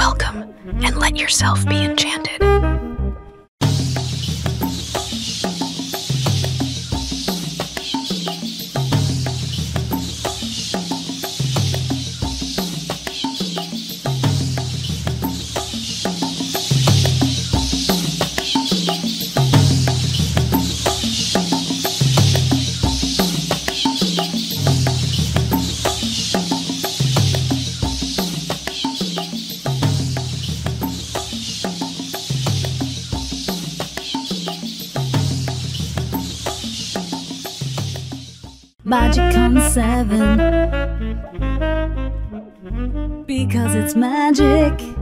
Welcome, and let yourself be enchanted. Magic on seven. Because it's magic.